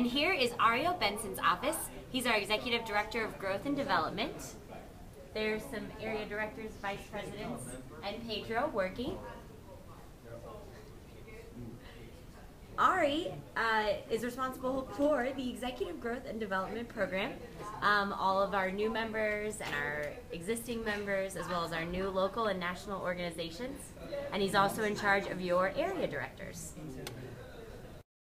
And here is Arrey Obenson's office. He's our Executive Director of Growth and Development. There's some area directors, vice presidents, and Pedro working. Arrey uh, is responsible for the Executive Growth and Development Program. Um, all of our new members and our existing members, as well as our new local and national organizations. And he's also in charge of your area directors.